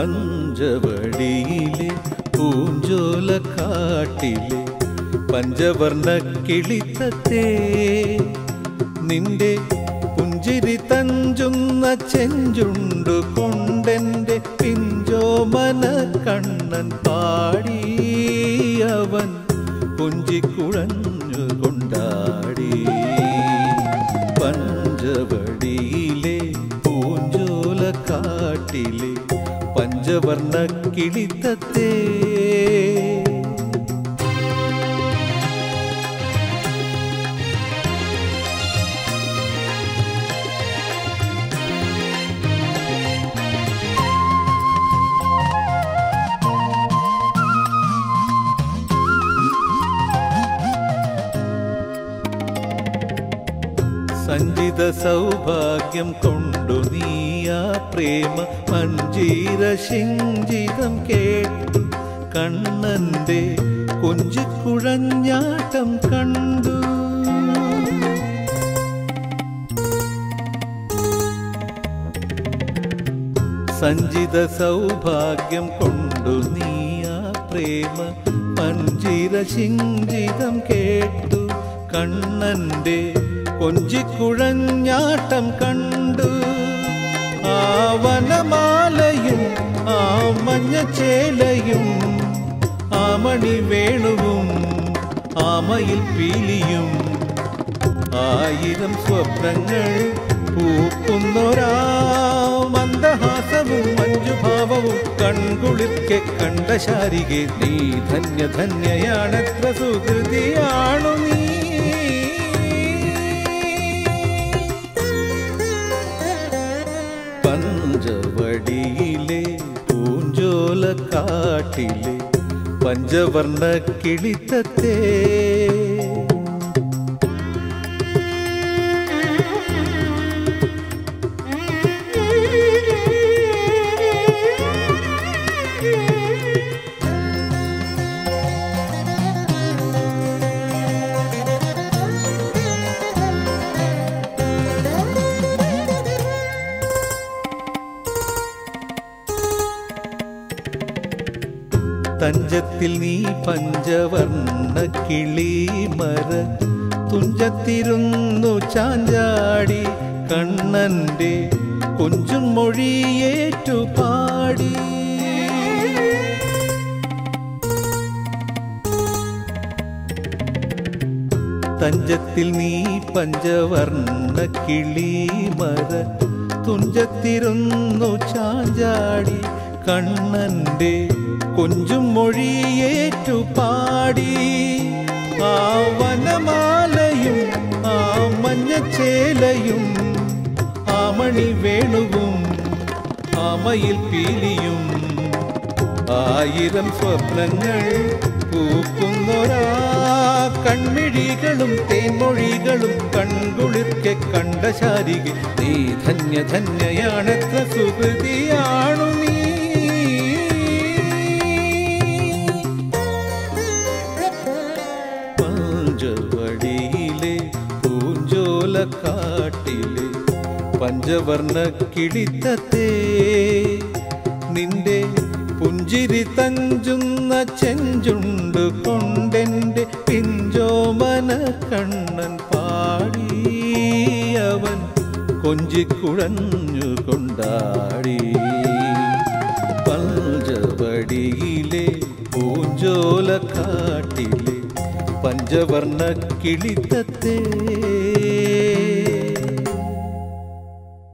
പഞ്ചവടിയിലെ പൂഞ്ചോലക്കാട്ടിലെ പഞ്ചവർണ കിളിത്തത്തെ നിന്റെ പുഞ്ചിരി തഞ്ചുന്ന ചെഞ്ചുണ്ടു കൊണ്ടെന്റെ പിഞ്ചോമന കണ്ണൻ പാടി അവൻ പുഞ്ചിക്കുഴഞ്ഞു കൊണ്ടാടി. പഞ്ചവടിയിലെ പൂഞ്ചോലക്കാട്ടിലെ പഞ്ചവർണ കിളിത്തത്തേ സഞ്ചിത സൗഭാഗ്യം കൊണ്ടു നീയാ പ്രേമ മഞ്ജീര ശിഞ്ചിതം കേട്ടു. കണ്ണന്റെ കൊഞ്ചിക്കുഴഞ്ഞാട്ടം കണ്ടു. സഞ്ചിത സൗഭാഗ്യം കൊണ്ടു നീയാ പ്രേമ മഞ്ജീര ശിഞ്ചിതം കേട്ടു. കണ്ണന്റെ കൊഞ്ചിക്കുഴഞ്ഞാട്ടം കണ്ടു. ആ വനമാലയും ആ മഞ്ഞച്ചേലയും ആ മണി വേണുവും ആമയിൽ പീലിയും. ആയിരം സ്വപ്നങ്ങൾ പൂക്കുന്നൊരാ മന്ദഹാസവും മഞ്ജുഭാവവും കൺകുളിർക്കെ കണ്ട ശാരികെ നീ ധന്യ ധന്യയാണത്ര സുഹൃതിയാണു നീ. പഞ്ചവടിയിലെ പൂഞ്ചോലക്കാട്ടിലെ പഞ്ചവർണ കിളിത്തത്തേ തഞ്ചത്തിൽ നീ പഞ്ചവർണ കിളിമര തുഞ്ചത്തിരുന്നു ചാഞ്ചാടി കണ്ണന്റെ കൊഞ്ചും മൊഴിയേറ്റു പാടി. തഞ്ചത്തിൽ നീ പഞ്ചവർണ കിളിമര തുഞ്ചത്തിരുന്നു ചാഞ്ചാടി കണ്ണന്റെ കൊഞ്ചും മൊഴിയേറ്റു പാടി. ആ വനമാലയും ആ മഞ്ഞച്ചേലയും ആ മണി വേണുവും ആമയിൽ പീലിയും. ആയിരം സ്വപ്നങ്ങൾ പൂക്കുന്നൊരാ കൺമിഴികളും തേൻമൊഴികളും കൺകുളിർക്കെ കണ്ട ശാരിക നീ ധന്യ ധന്യയാണത്ര സുഹൃതിയാണു നീ. പഞ്ചവടിയിലെ പൂഞ്ചോലക്കാട്ടിലെ പഞ്ചവർണ കിടിത്തത്തെ നിന്റെ പുഞ്ചിരി തഞ്ചുന്ന ചെഞ്ചുണ്ട് പിഞ്ചോ പിഞ്ചോമന കണ്ണൻ പാടിയവൻ കൊഞ്ചിക്കുഴഞ്ഞു കൊണ്ടാടി പഞ്ചവടിയിലെ പൂഞ്ചോലക്കാട്ടിലെ പഞ്ചവർണ കിളിത്തത്തേ